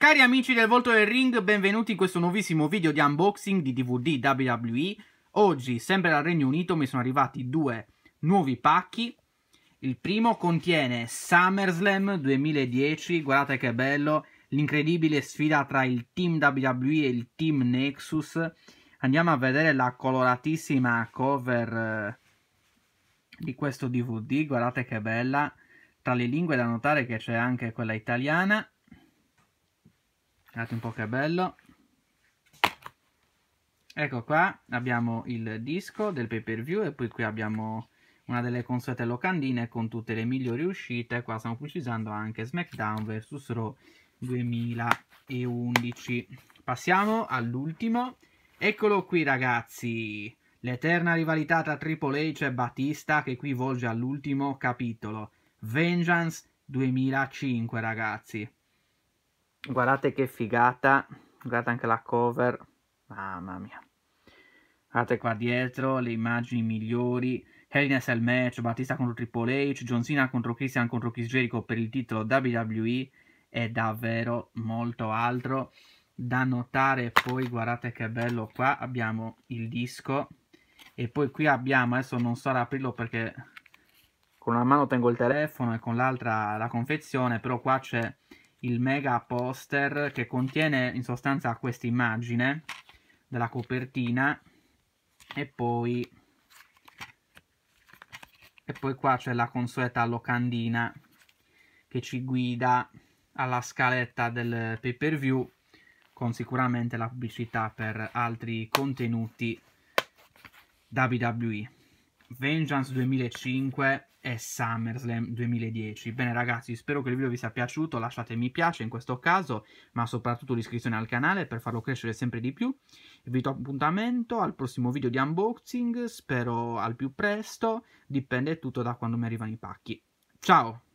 Cari amici del Volto del Ring, benvenuti in questo nuovissimo video di unboxing di DVD WWE. Oggi, sempre dal Regno Unito, mi sono arrivati due nuovi pacchi. Il primo contiene SummerSlam 2010, guardate che bello, l'incredibile sfida tra il team WWE e il team Nexus. Andiamo a vedere la coloratissima cover eh, di questo DVD, guardate che bella. Tra le lingue da notare che c'è anche quella italiana. Guardate un po' che bello. Ecco qua abbiamo il disco del pay per view e poi qui abbiamo una delle consuete locandine con tutte le migliori uscite. Qua stiamo precisando anche SmackDown vs Raw 2011. Passiamo all'ultimo. Eccolo qui ragazzi, l'eterna rivalità tra Triple H e Batista che qui volge all'ultimo capitolo. Vengeance 2005 ragazzi. Guardate che figata, guardate anche la cover, mamma mia. Guardate qua dietro le immagini migliori. Hell in match, Battista contro Triple H, John Cena contro Christian contro Chris Jericho per il titolo WWE e davvero molto altro da notare poi guardate che bello qua abbiamo il disco e poi qui abbiamo adesso non so aprirlo perché con una mano tengo il telefono e con l'altra la confezione però qua c'è il mega poster che contiene in sostanza questa immagine della copertina e poi e poi qua c'è la consueta locandina che ci guida alla scaletta del pay per view con sicuramente la pubblicità per altri contenuti WWE. Vengeance 2005 e SummerSlam 2010. Bene ragazzi, spero che il video vi sia piaciuto, lasciate mi piace in questo caso, ma soprattutto l'iscrizione al canale per farlo crescere sempre di più. Vi do appuntamento al prossimo video di unboxing, spero al più presto, dipende tutto da quando mi arrivano i pacchi. Ciao!